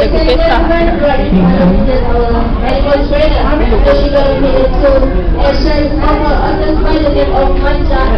de medical trainer.